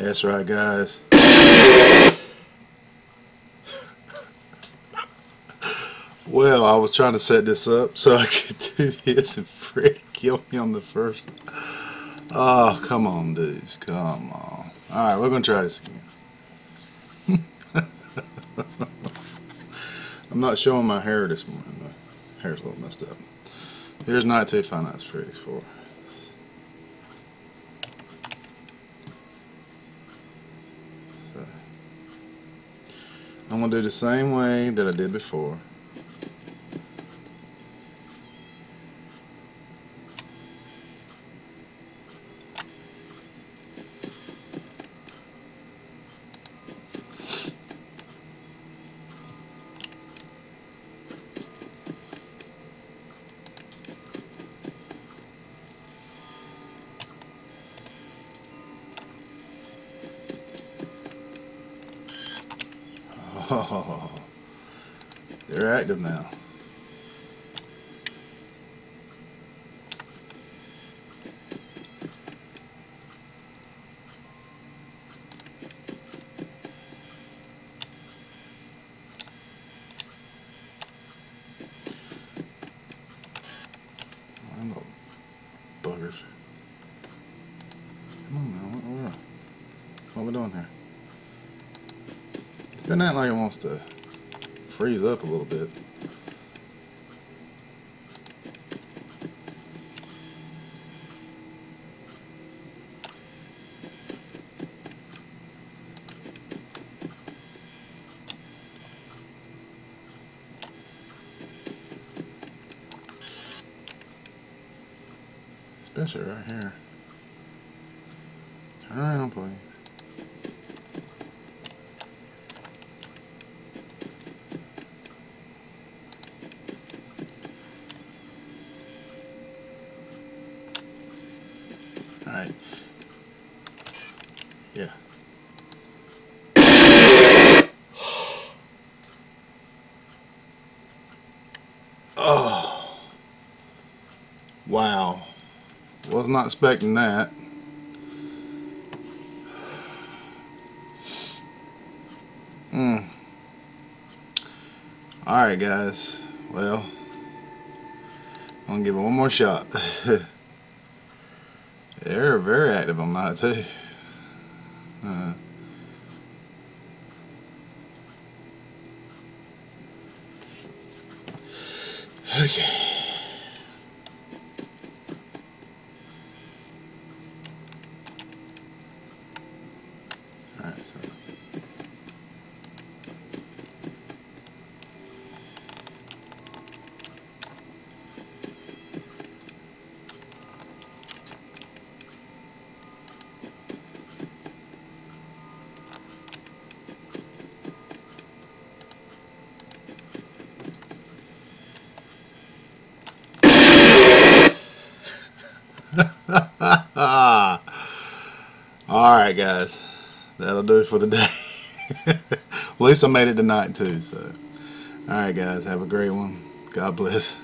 That's right, guys. well, I was trying to set this up so I could do this and Fred kill me on the first. Oh, come on, dudes. Come on. Alright, we're going to try this again. I'm not showing my hair this morning. My hair's a little messed up. Here's Night 2 Five Nights at Freddy's 4. So, I'm going to do the same way that I did before. They're active now. Buggers. Come on now, what are we doing here? Been acting like it wants to freeze up a little bit. Especially right here. Turn around, please. Alright. Yeah. oh. Wow. Was not expecting that. Mm. Alright guys. Well. I'm gonna give it one more shot. They're very active on night two. Uh, okay. Alright, so Alright guys, that'll do for the day. At least I made it tonight too, so. Alright guys, have a great one. God bless.